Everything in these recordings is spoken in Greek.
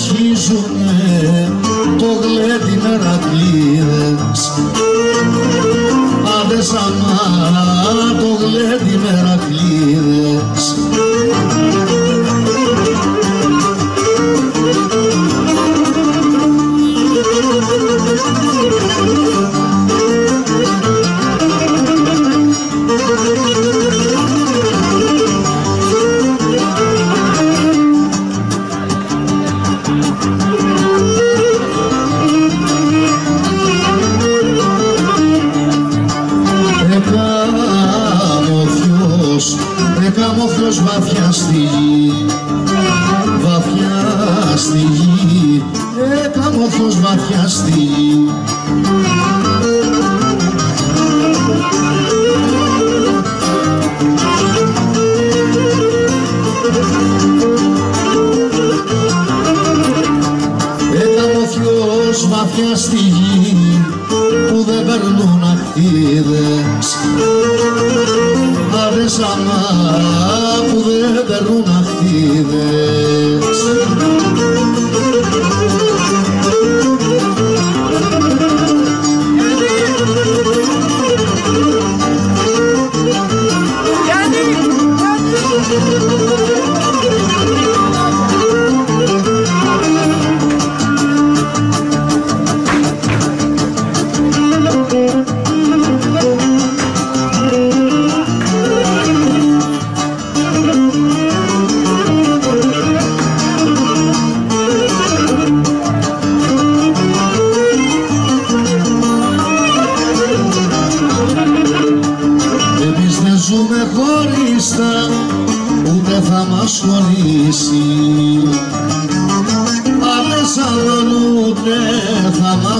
συνεχίζουνε το γλέντι μερακλείδες άντε σαμάρα το γλέντι μερακλείδες μάτια στη γη la runa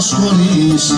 说你是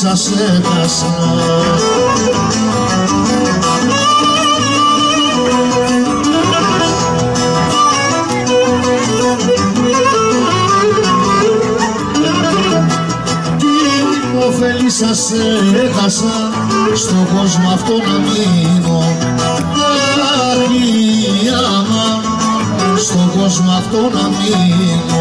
σας έχασα. Τι ωφέλη σας έχασα στον κόσμο αυτό να μείνω. Αμα στον κόσμο αυτό να μείνω.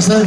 Marcel.